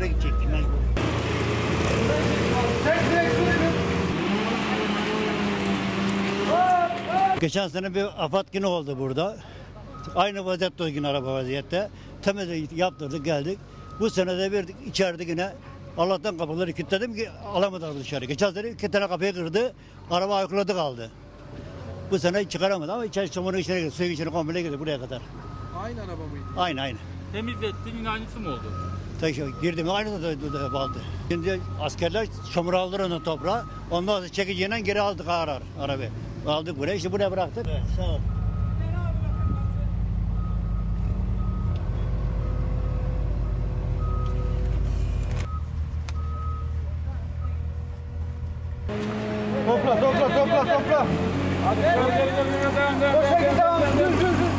Oraya gidecektim mecbur. Geçen sene bir afat yine oldu burada. Aynı vaziyette o gün araba vaziyette. Temiz yaptırdık geldik. Bu sene de bir içeride yine Allah'tan kapıları kilitledim ki alamadılar dışarı. Geçen sene iki tane kapıyı kırdı. Araba ayıkladı kaldı. Bu sene çıkaramadı ama içeri çamurun içine girdi. Suyun içine komple girdi buraya kadar. Aynı araba mıydı? Aynı aynı temizlettin yine mı oldu? Tabii şey, girdim aynı da, da. Şimdi askerler çamur aldılar onu toprağa. Ondan sonra çekiciyle geri aldık ağır ağır. Aldık buraya işte buraya bıraktık. Evet, sağ ol. Topla topla topla topla. Hadi. Koşa gidelim. Dur dur dur.